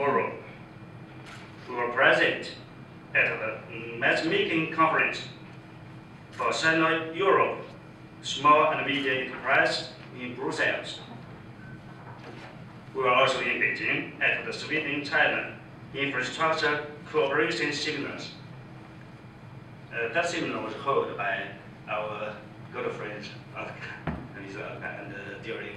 Tomorrow, we were present at the matchmaking conference for Central Europe Small and Medium Enterprise in Brussels. We were also in Beijing at the Sweden-China Infrastructure Cooperation Signals. Uh, that seminar was held by our good friends, and and, uh, and uh, during